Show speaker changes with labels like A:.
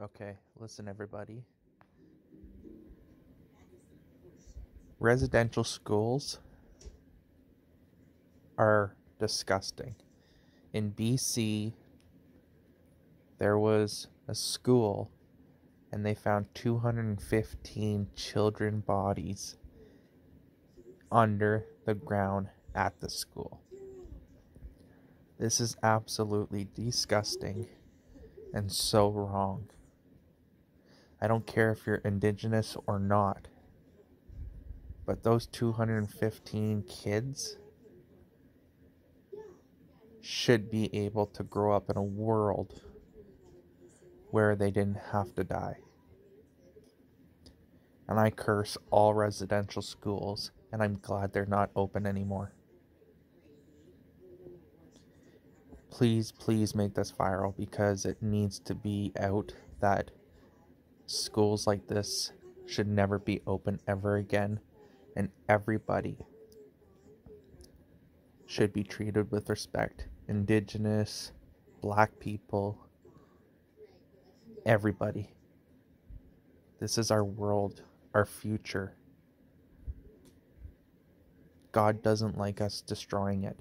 A: Okay, listen, everybody. Residential schools are disgusting. In BC, there was a school and they found 215 children bodies under the ground at the school. This is absolutely disgusting and so wrong. I don't care if you're indigenous or not, but those 215 kids should be able to grow up in a world where they didn't have to die. And I curse all residential schools, and I'm glad they're not open anymore. Please, please make this viral because it needs to be out that schools like this should never be open ever again, and everybody should be treated with respect. Indigenous, black people, everybody. This is our world, our future. God doesn't like us destroying it.